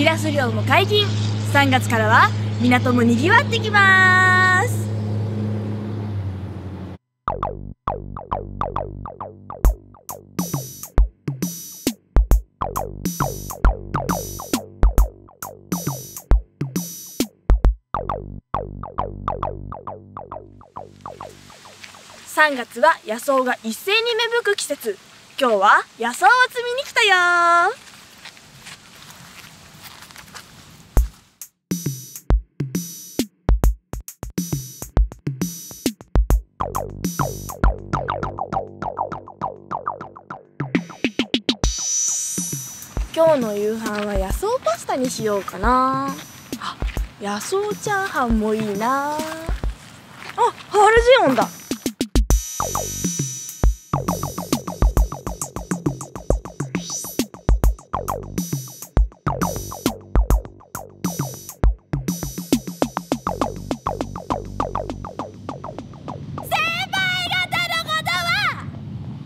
しらす漁も解禁。3月からは港もにぎわってきます。3月は野草が一斉に芽吹く季節。今日は野草を摘みに来たよ。今日の夕飯は野草パスタにしようかな。あ野草チャーハンもいいな。あハールジオンだ。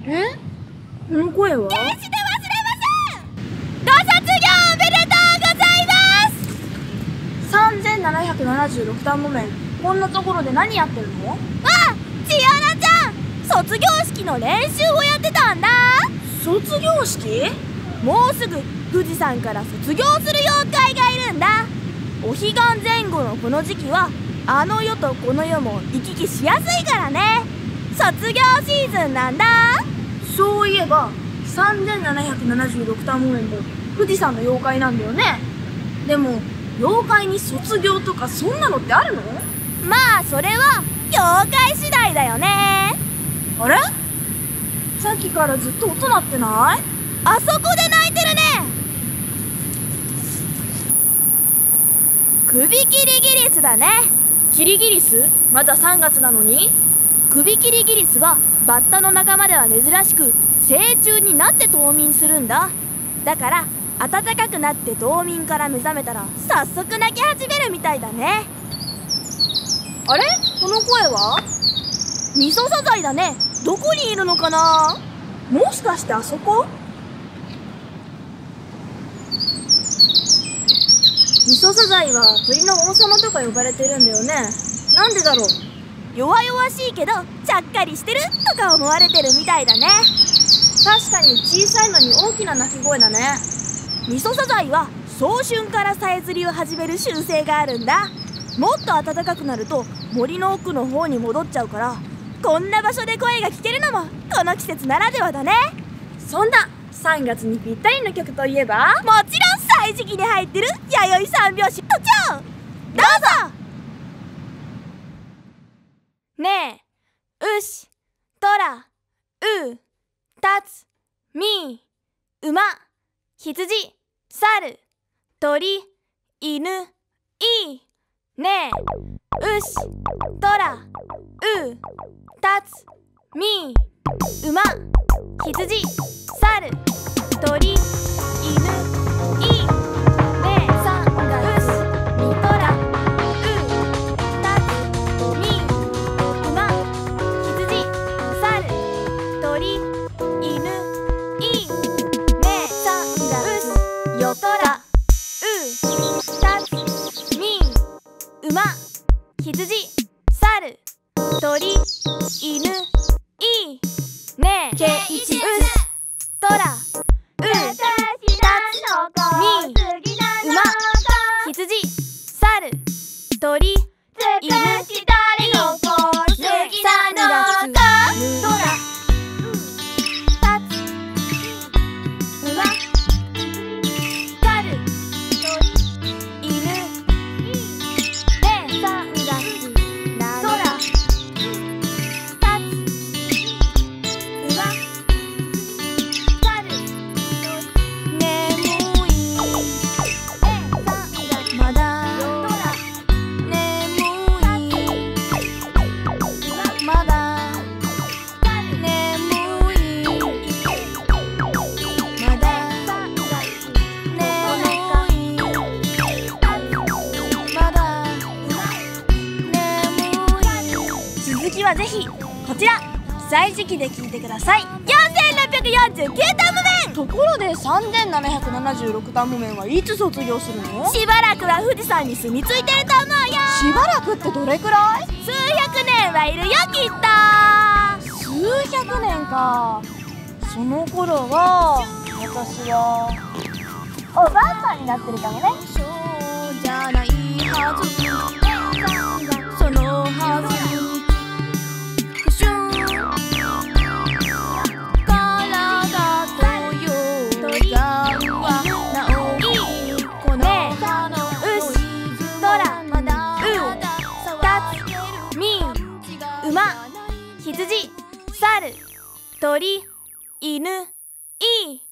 えこの声は？決して忘れ1776段木綿こんなところで何やってるの？あ千原ちゃん！卒業式の練習をやってたんだ。卒業式？もうすぐ富士山から卒業する妖怪がいるんだ。お彼岸前後のこの時期はあの世とこの世も行き来しやすいからね。卒業シーズンなんだ。そういえば3776単木綿も富士山の妖怪なんだよね。でも妖怪に卒業とかそんなのってあるの？まあそれは妖怪次第だよね。あれ？さっきからずっと音鳴ってない？あそこで泣いてるね。首切りギリスだね。キリギリス？まだ3月なのに？首切りギリスはバッタの仲間では珍しく成虫になって冬眠するんだ。だから暖かくなって冬眠から目覚めたら早速泣き始めるみたいだね。あれ？この声は？味噌サザイだね。どこにいるのかな？もしかしてあそこ？味噌サザイは鳥の王様とか呼ばれてるんだよね。なんでだろう？弱々しいけどちゃっかりしてる？とか思われてるみたいだね。確かに小さいのに大きな鳴き声だね。味噌サザイは早春からさえずりを始める習性があるんだ。もっと暖かくなると森の奥の方に戻っちゃうからこんな場所で声が聞けるのもこの季節ならではだね。そんな3月にぴったりの曲といえばもちろん歳時期に入ってる弥生三拍子とちゃんどうぞ。ねえ牛トラウタツミ馬羊猿鳥犬いいねえ牛トラウタツミ馬羊猿鳥。羊猿はぜひこちら「歳時記」で聞いてください。4600 349タムメン。ところで3776タムメンはいつ卒業するの？しばらくは富士山に住み着いてると思うよ。しばらくってどれくらい？数百年はいるよきっと。数百年か。その頃は私はおばあさんになってるかもね羊猿鳥犬い